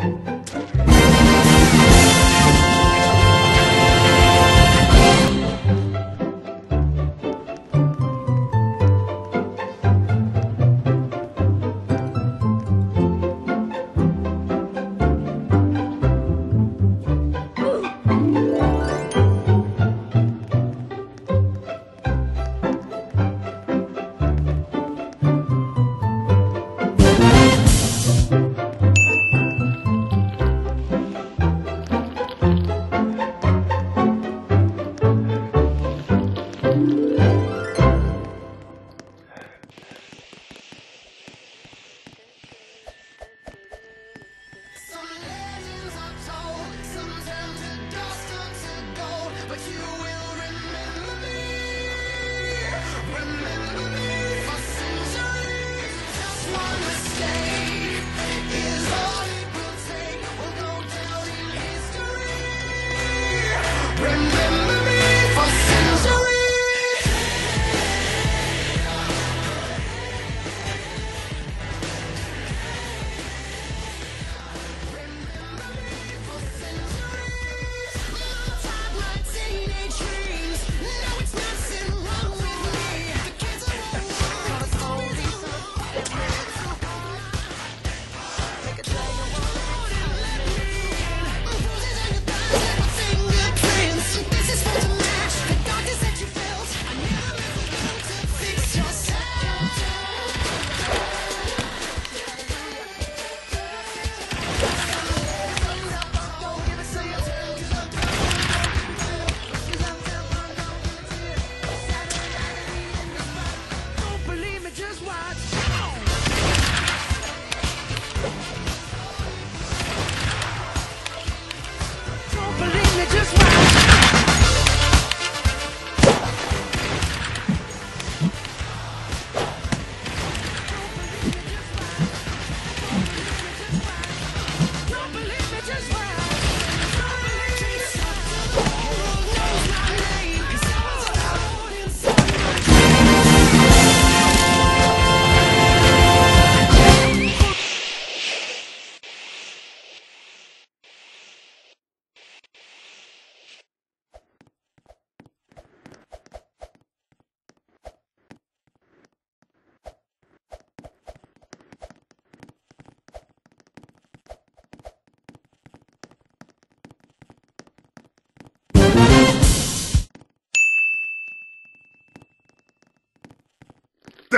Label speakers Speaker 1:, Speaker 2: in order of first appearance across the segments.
Speaker 1: Some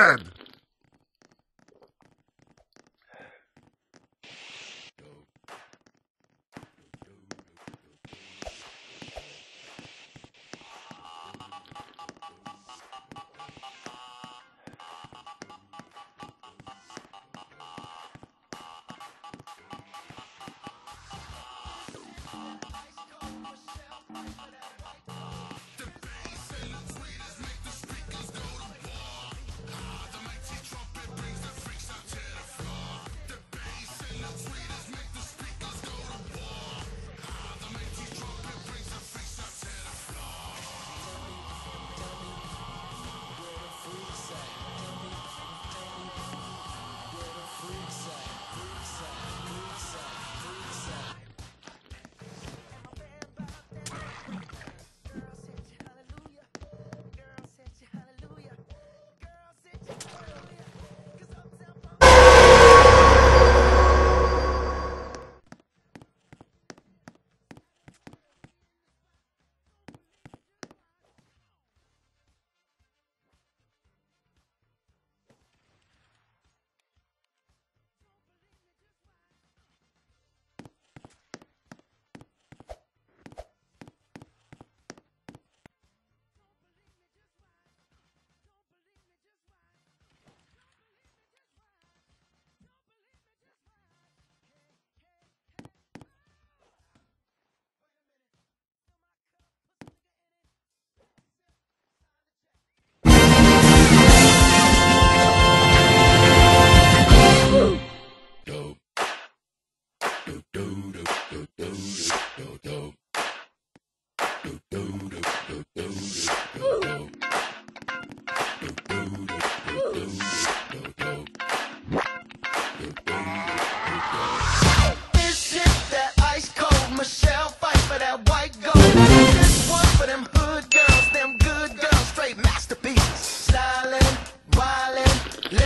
Speaker 2: Dead.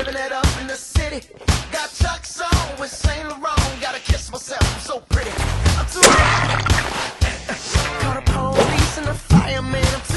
Speaker 1: living it up in the city. Got Chuck's on with Saint Laurent. Gotta kiss myself, I'm so pretty. I'm too. Call the police and the fireman.